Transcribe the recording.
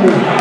Gracias.